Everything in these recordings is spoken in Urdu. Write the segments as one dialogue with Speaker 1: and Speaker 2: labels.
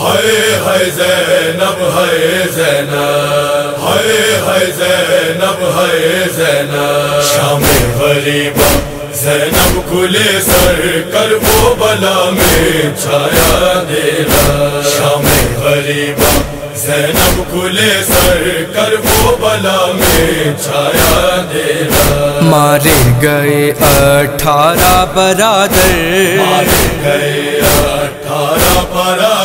Speaker 1: ہائے ہائے زینب ہائے زینب ہائے ہائے زینب ہائے زینب۔ شام غریبا زینب کھلے سر کر وہ بلا میں چھایا دیرا شام غریبا زینب کھلے سر کر وہ بلا میں چھایا دیرا
Speaker 2: مارے گئے اٹھارہ برادر۔
Speaker 1: مارے گئے اٹھارہ برادر۔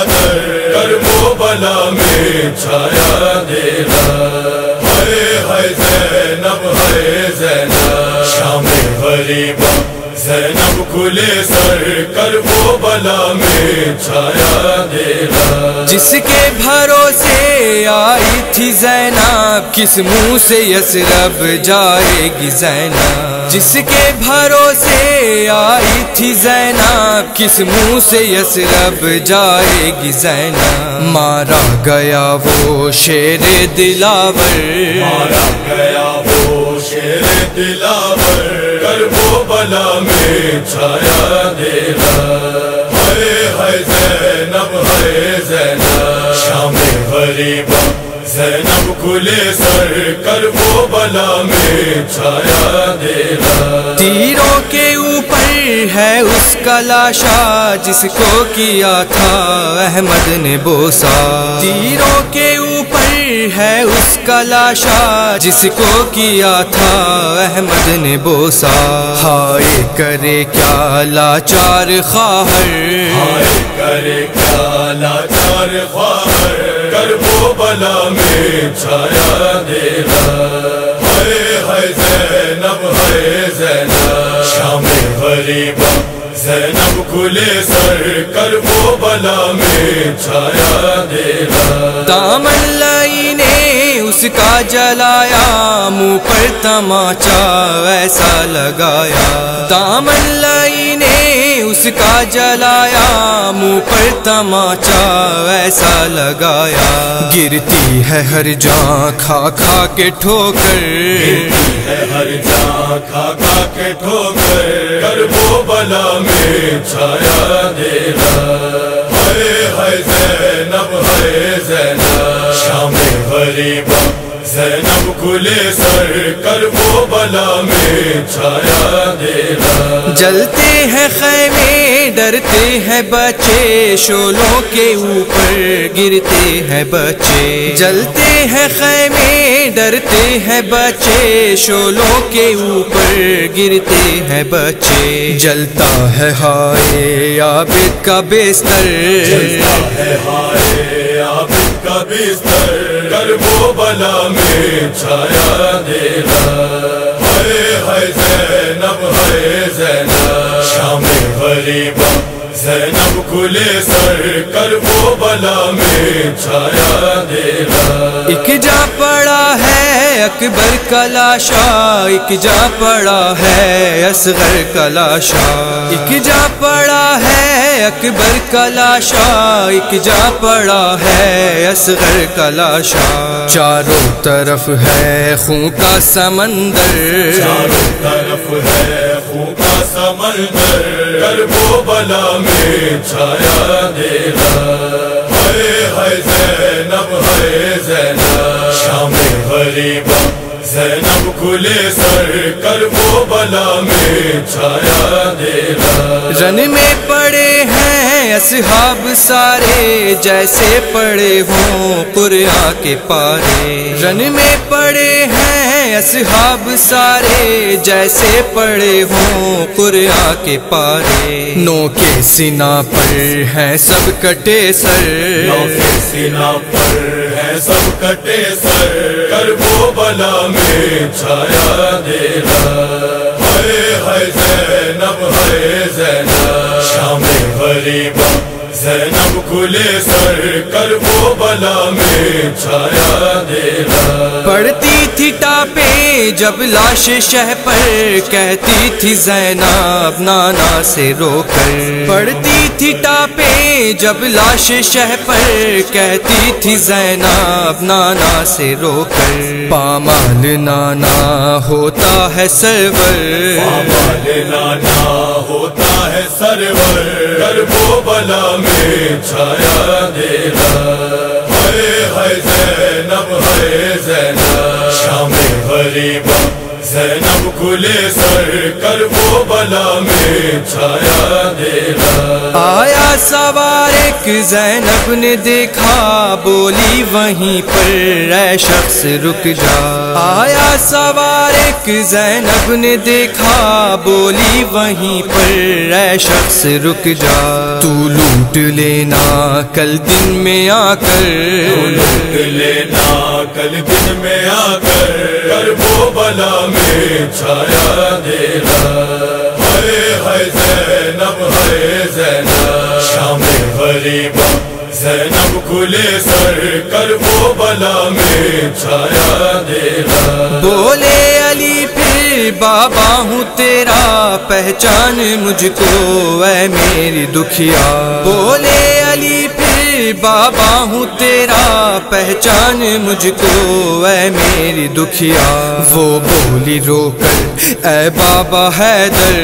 Speaker 1: وہ میں چھایا دینا ہائے ہائے زینب ہائے زینب۔ شام غریبہ زینب کھلے سر کر وہ بلا میں چھایا دیرا
Speaker 2: جس کے بھروسے آئی تھی زینب کس منہ سے یسرب جائے گی زینب؟ جس کے بھروسے آئی تھی زینب کس منہ سے یسرب جائے گی زینب؟ مارا گیا وہ شیر دلاور۔
Speaker 1: مارا گیا وہ دلاور کر وہ بلا میں چھایا دیرا ہائے ہائے زینب ہائے زینب شام غریبا زینب کھلے سر کر وہ بلا میں چھایا دیرا
Speaker 2: تیروں کے اوپر ہے اس کا لاشا جس کو کیا تھا احمد نے بوسا۔ تیروں کے اوپر ہے اس کا لاشا جس کو کیا تھا احمد نے بوسا۔ ہائے کرے کیا لاچار خواہر۔
Speaker 1: ہائے کرے کیا لاچار خواہر۔ کر وہ بلا میں چھایا دیرا ہائے ہائے زینب ہائے زینب۔ شام غریبا زینب کھلے سر کر وہ بلا میں چھایا دیرا
Speaker 2: دامن لائی نے اس کا جلایا، منہ پر تماچا ایسا لگایا۔ دامن لائی نے اس کا جلایا، منہ پر تماچا ایسا لگایا۔ گرتی ہے ہر جان کھا کھا کے ٹھوکر۔
Speaker 1: ہے ہر جان کھا کھا کے ٹھوکر۔ کر وہ بلا میں چھایا دیرا زینب ہائے زینب۔ شام غریبا زینب کھلے سر کر وہ بلا میں چھایا دیرا
Speaker 2: جلتے ہیں خیمے ڈرتے ہیں بچے شولوں کے اوپر گرتے ہیں بچے۔ جلتے ہیں خیمے ڈرتے ہیں بچے شولوں کے اوپر گرتے ہیں بچے۔ جلتا ہے ہائے عابد کا بستر۔
Speaker 1: جلتا ہے ہائے عابد کا بستر کر وہ بلا میں چھایا دیرا ہائے ہائے زینب ہائے زینب۔ شام غریبا زینب کھلے سر۔ کر وہ بلا میں چھایا دیرا
Speaker 2: ایک جا پڑا ہے اکبر کا لاشا ایک جا پڑا ہے اصغر کا لاشا ایک جا پڑا ہے اکبر کا لاشا ایک جا پڑا ہے اصغر کا لاشا چاروں طرف ہے خون کا سمندر۔
Speaker 1: چاروں طرف ہے خون کا سمندر۔ بلا میں چھایا دیرا ہائے ہائے زینب ہائے زینب۔ شام غریبا زینب کھلے سر کر وہ بلا میں چھایا دیرا
Speaker 2: رن میں پڑے ہیں اصحاب سارے جیسے پڑے ہوں قرآن کے پارے۔ رن میں پڑے ہیں اصحاب سارے جیسے پڑے ہوں قرآن کے پارے۔ نو کے سینا پر ہیں سب کٹے سر۔
Speaker 1: کے سینا پر سب کٹے سر کر وہ بلا میں چھایا دینا۔ ہائے ہائے زینب ہائے زینب۔ شام غریبا زینب کھلے سر کر وہ بلا میں چھایا دینا۔
Speaker 2: پڑتی تھی ٹاپے جب لاش شہ پر کہتی تھی زینب نانا سے رو کر۔ پڑتی تھی ٹاپے جب لاش شہ پر کہتی تھی زینب نانا سے رو کر۔ پامال نانا ہوتا ہے سرور۔
Speaker 1: ہمارے لانا ہوتا ہے سرور۔ کر وہ بلا میں چھایا دینا۔ ہائے ہائے زینب ہائے زینب۔ غریبا زینب کھلے سر کر وہ بلا میں چھایا دینا۔
Speaker 2: آیا سوار ایک زینب نے دیکھا بولی وہیں پر اے شخص رک جا۔ آیا سوار ایک زینب نے دیکھا بولی وہیں پر اے شخص رک جا۔ تو لوٹ لینا کل دن میں آ کر۔
Speaker 1: لوٹ لینا کل دن میں آ کر۔ کر وہ بلا میں چھایا دینا ہائے ہائے زینب ہائے زینب شام زینب کھلے سر کر وہ بلا میں چھایا دینا
Speaker 2: بولے علی پھر بابا ہوں تیرا، پہچان مجھ کو، اے میری دکھیا۔ بولے علی پھر بابا ہوں تیرا، پہچان مجھ کو اے میری دکھیا۔ وہ بولی رو کر، اے بابا حیدر۔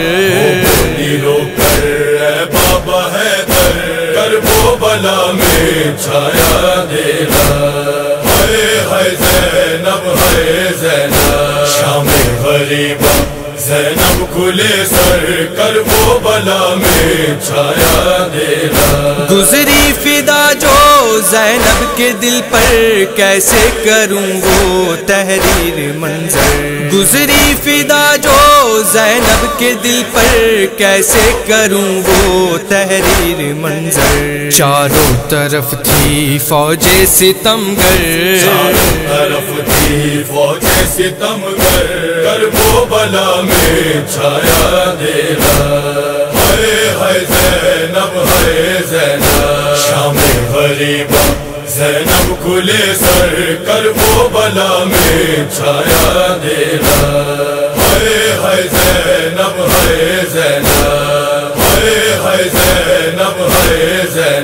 Speaker 1: بولی رو کر اے بابا ہے در کر وہ بلا میں چھایا دینا۔ ہائے ہائے زینب ہائے زینب۔ شام غریبا زینب کھلے سر کر وہ بلا میں چھایا دینا۔
Speaker 2: گزری فدا جو زینب کے دل پر کیسے کروں وہ تحریر منظر؟ گزری فدا جو زینب کے دل پر کیسے کروں وہ تحریر منظر؟ چاروں طرف تھی فوج ستم
Speaker 1: چاروں طرف تھی فوج ستم کر کر وہ بلا میں چھایا دینا ہائے ہائے زینب ہائے زینب شام غریبا زینب کھلے سر کر وہ بلا میں چھایا دینا ہائے ہائے زینب ہائے زینب ہائے ہائے زینب ہائے زینب